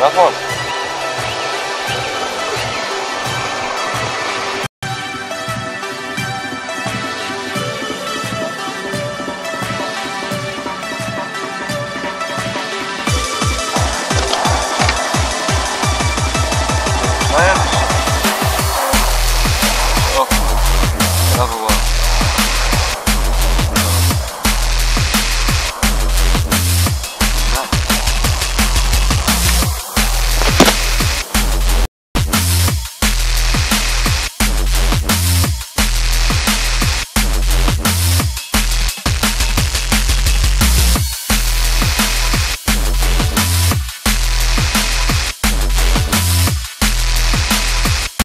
Nos